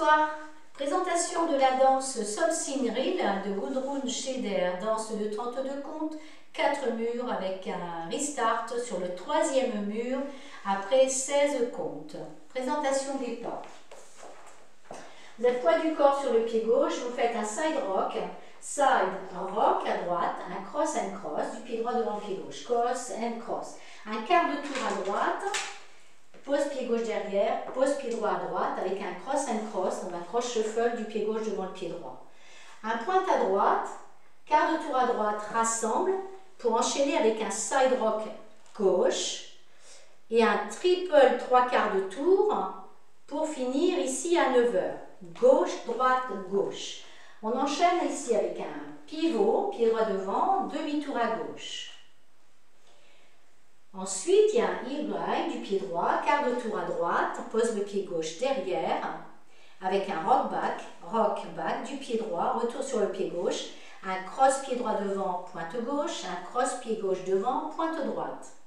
Bonsoir. Présentation de la danse Solsinril de Gudrun Scheder, danse de 32 comptes, 4 murs avec un restart sur le troisième mur après 16 comptes. Présentation des pas. Vous êtes poids du corps sur le pied gauche, vous faites un side rock, side rock à droite, un cross and cross, du pied droit devant le pied gauche, cross and cross. Un quart de tour à droite, pose pied gauche derrière, pose pied droit à droite avec un cross and cross, un cross shuffle du pied gauche devant le pied droit. Un point à droite, quart de tour à droite, rassemble pour enchaîner avec un side rock gauche et un triple trois quarts de tour pour finir ici à 9 heures. Gauche, droite, gauche. On enchaîne ici avec un pivot, pied droit devant, demi-tour à gauche. Ensuite, il y a un glide du pied droit, quart de tour à droite, pose le pied gauche derrière, avec un rock back, rock back du pied droit, retour sur le pied gauche, un cross pied droit devant, pointe gauche, un cross pied gauche devant, pointe droite.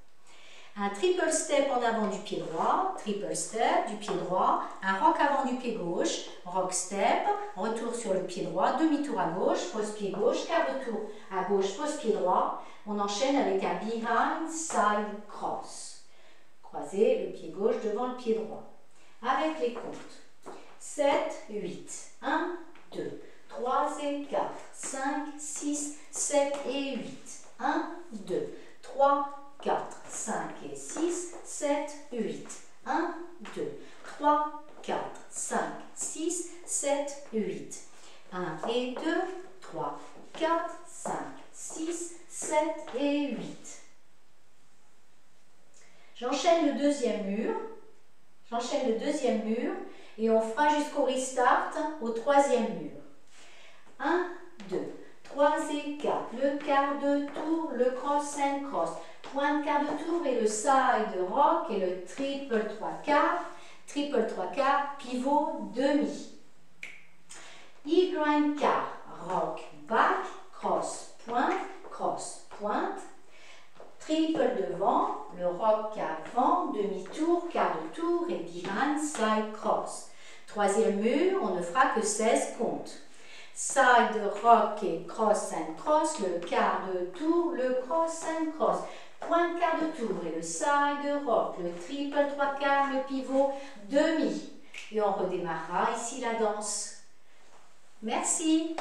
Un triple step en avant du pied droit, triple step du pied droit, un rock avant du pied gauche, rock step, retour sur le pied droit, demi-tour à gauche, pose pied gauche, quart de tour à gauche, pose pied droit, on enchaîne avec un behind side cross. Croisez le pied gauche devant le pied droit. Avec les comptes. 7, 8. 1, 2, 3 et 4, 5, 6, 7 et 8. 1, 2, 3, 4, 5 et 6, 7, 8. 1, 2, 3, 4, 5, 6, 7, 8. 1 et 2, 3, 4, 5, 6, 7 et 8. J'enchaîne le deuxième mur. J'enchaîne le deuxième mur et on fera jusqu'au restart au troisième mur. 1, 2, 3 et 4. Le quart de tour, le cross and cross. Point quart de tour et le side rock et le triple 3 quarts. Triple 3 quarts, pivot demi. E grind quart, rock back, cross, pointe, cross, pointe, triple devant, le rock avant, demi-tour, quart de tour et behind side cross. Troisième mur, on ne fera que 16 comptes. Side rock et cross and cross, le quart de tour, le cross and cross. Point quart de tour et le side rock, le triple trois quarts, le pivot, demi. Et on redémarrera ici la danse. Merci.